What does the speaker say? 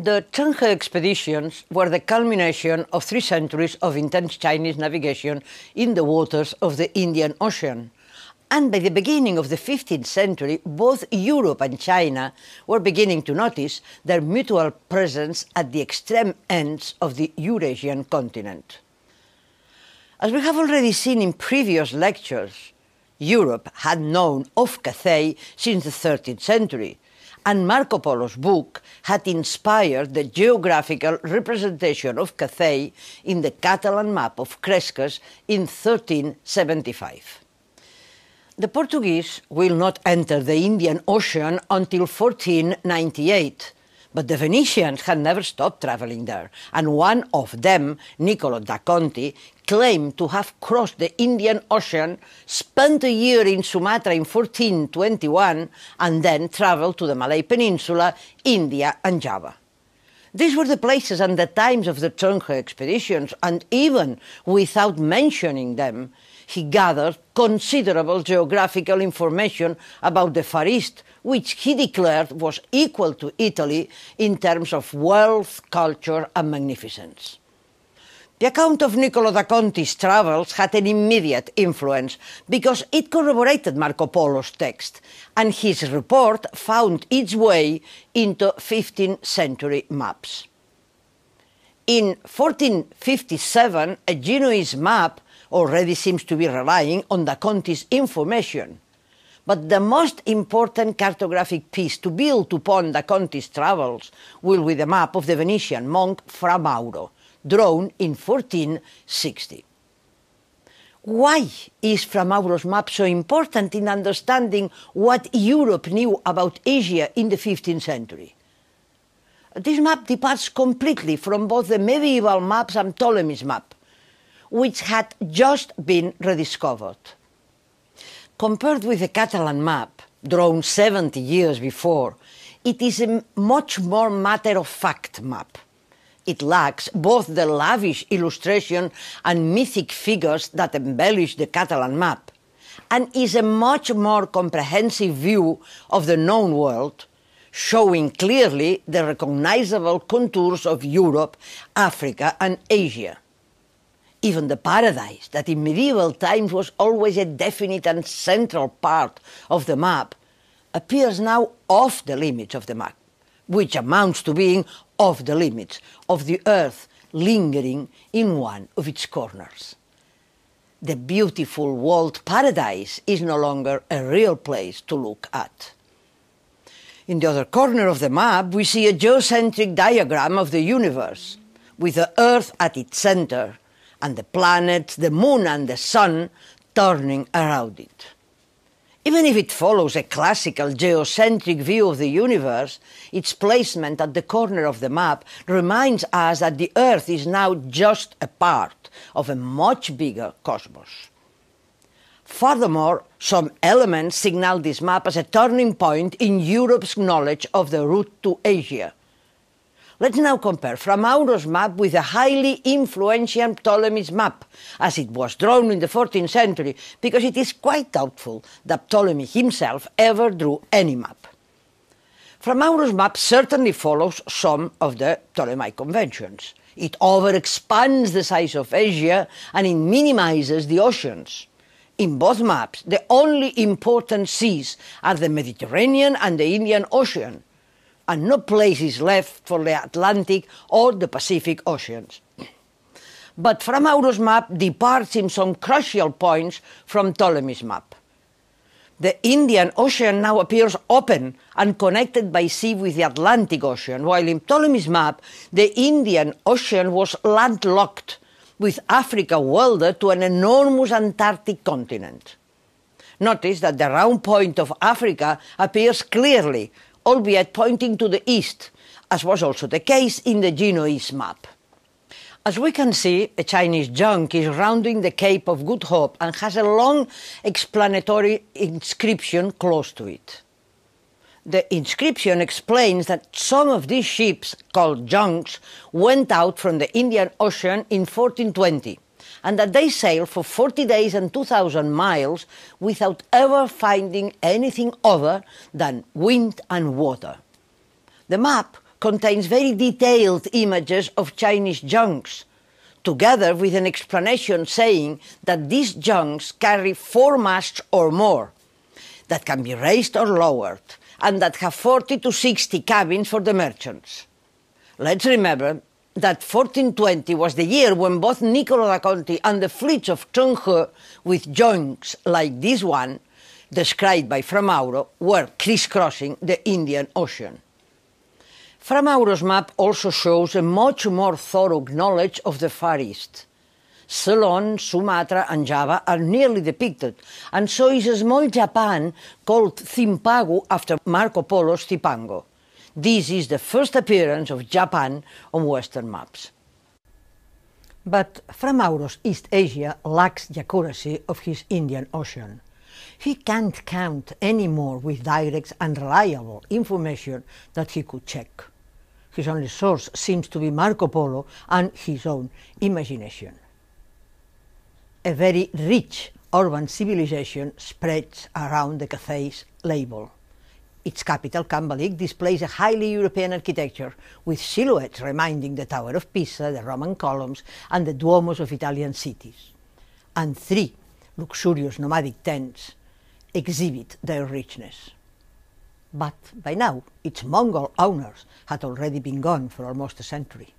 The Zheng He expeditions were the culmination of three centuries of intense Chinese navigation in the waters of the Indian Ocean. And by the beginning of the 15th century, both Europe and China were beginning to notice their mutual presence at the extreme ends of the Eurasian continent. As we have already seen in previous lectures, Europe had known of Cathay since the 13th century, and Marco Polo's book had inspired the geographical representation of Cathay in the Catalan map of Cresques in 1375. The Portuguese will not enter the Indian Ocean until 1498, but the Venetians had never stopped traveling there, and one of them, Niccolo da Conti, claimed to have crossed the Indian Ocean, spent a year in Sumatra in 1421, and then traveled to the Malay Peninsula, India, and Java. These were the places and the times of the He expeditions, and even without mentioning them, he gathered considerable geographical information about the Far East, which he declared was equal to Italy in terms of wealth, culture, and magnificence. The account of Niccolo da Conti's travels had an immediate influence because it corroborated Marco Polo's text, and his report found its way into 15th century maps. In 1457, a Genoese map already seems to be relying on da Conti's information. But the most important cartographic piece to build upon da Conti's travels will be the map of the Venetian monk Fra Mauro, drawn in 1460. Why is Fra Mauro's map so important in understanding what Europe knew about Asia in the 15th century? This map departs completely from both the medieval maps and Ptolemy's map which had just been rediscovered. Compared with the Catalan map, drawn 70 years before, it is a much more matter of fact map. It lacks both the lavish illustration and mythic figures that embellish the Catalan map, and is a much more comprehensive view of the known world, showing clearly the recognizable contours of Europe, Africa, and Asia. Even the paradise, that in medieval times was always a definite and central part of the map, appears now off the limits of the map, which amounts to being off the limits of the earth lingering in one of its corners. The beautiful walled paradise is no longer a real place to look at. In the other corner of the map, we see a geocentric diagram of the universe, with the Earth at its center and the planets, the moon, and the sun turning around it. Even if it follows a classical geocentric view of the universe, its placement at the corner of the map reminds us that the Earth is now just a part of a much bigger cosmos. Furthermore, some elements signal this map as a turning point in Europe's knowledge of the route to Asia. Let's now compare Fra Mauro's map with the highly influential Ptolemy's map, as it was drawn in the 14th century, because it is quite doubtful that Ptolemy himself ever drew any map. Fra Mauro's map certainly follows some of the Ptolemaic conventions. It overexpands the size of Asia and it minimizes the oceans. In both maps, the only important seas are the Mediterranean and the Indian Ocean, and no place is left for the Atlantic or the Pacific Oceans. But Fra Mauro's map departs in some crucial points from Ptolemy's map. The Indian Ocean now appears open and connected by sea with the Atlantic Ocean, while in Ptolemy's map, the Indian Ocean was landlocked, with Africa welded to an enormous Antarctic continent. Notice that the round point of Africa appears clearly albeit pointing to the east, as was also the case in the Genoese map. As we can see, a Chinese junk is rounding the Cape of Good Hope and has a long explanatory inscription close to it. The inscription explains that some of these ships, called junks, went out from the Indian Ocean in 1420 and that they sailed for 40 days and 2,000 miles without ever finding anything other than wind and water. The map contains very detailed images of Chinese junks, together with an explanation saying that these junks carry four masts or more, that can be raised or lowered, and that have 40 to 60 cabins for the merchants. Let's remember that 1420 was the year when both Niccolo da Conti and the fleets of Cheng He, with junks like this one, described by Fra Mauro, were crisscrossing the Indian Ocean. Fra Mauro's map also shows a much more thorough knowledge of the Far East. Ceylon, Sumatra, and Java are nearly depicted, and so is a small Japan called Cimpangou after Marco Polo's Cipango. This is the first appearance of Japan on Western maps. But Fra Mauro's East Asia lacks the accuracy of his Indian Ocean. He can't count any more with direct and reliable information that he could check. His only source seems to be Marco Polo and his own imagination. A very rich urban civilization spreads around the Cathay's label. Its capital, Cambalik, displays a highly European architecture with silhouettes reminding the Tower of Pisa, the Roman columns, and the Duomos of Italian cities. And three luxurious nomadic tents exhibit their richness. But by now, its Mongol owners had already been gone for almost a century.